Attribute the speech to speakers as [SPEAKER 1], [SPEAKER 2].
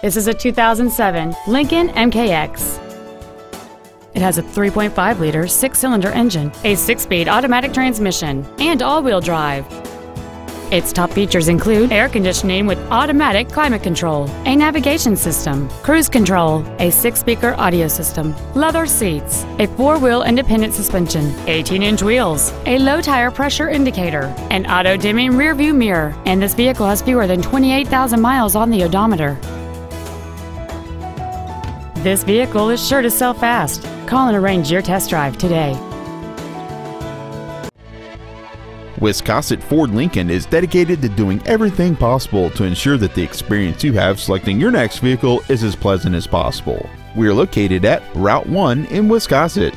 [SPEAKER 1] This is a 2007 Lincoln MKX. It has a 3.5-liter six-cylinder engine, a six-speed automatic transmission, and all-wheel drive. Its top features include air conditioning with automatic climate control, a navigation system, cruise control, a six-speaker audio system, leather seats, a four-wheel independent suspension, 18-inch wheels, a low tire pressure indicator, an auto-dimming rear-view mirror, and this vehicle has fewer than 28,000 miles on the odometer. This vehicle is sure to sell fast. Call and arrange your test drive today.
[SPEAKER 2] Wiscasset Ford Lincoln is dedicated to doing everything possible to ensure that the experience you have selecting your next vehicle is as pleasant as possible. We are located at Route 1 in Wiscasset.